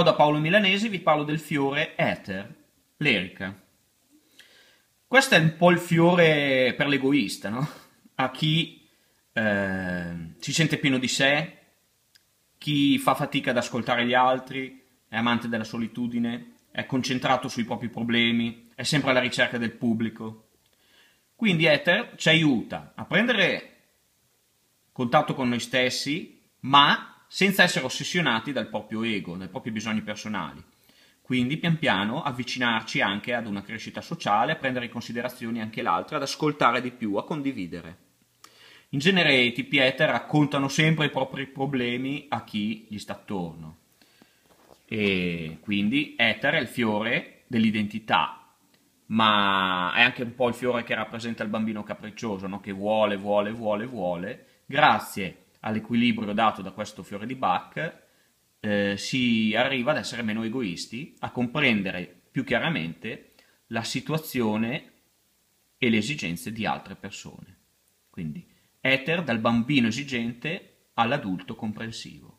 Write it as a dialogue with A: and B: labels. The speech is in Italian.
A: Ciao da Paolo Milanesi, vi parlo del fiore Ether, l'erica. Questo è un po' il fiore per l'egoista, no? A chi eh, si sente pieno di sé, chi fa fatica ad ascoltare gli altri, è amante della solitudine, è concentrato sui propri problemi, è sempre alla ricerca del pubblico. Quindi Ether ci aiuta a prendere contatto con noi stessi, ma senza essere ossessionati dal proprio ego, dai propri bisogni personali. Quindi pian piano avvicinarci anche ad una crescita sociale, a prendere in considerazione anche l'altro, ad ascoltare di più, a condividere. In genere i tipi ether raccontano sempre i propri problemi a chi gli sta attorno. E quindi ether è il fiore dell'identità, ma è anche un po' il fiore che rappresenta il bambino capriccioso, no? che vuole, vuole, vuole, vuole. Grazie all'equilibrio dato da questo fiore di Bach, eh, si arriva ad essere meno egoisti, a comprendere più chiaramente la situazione e le esigenze di altre persone. Quindi, eter dal bambino esigente all'adulto comprensivo.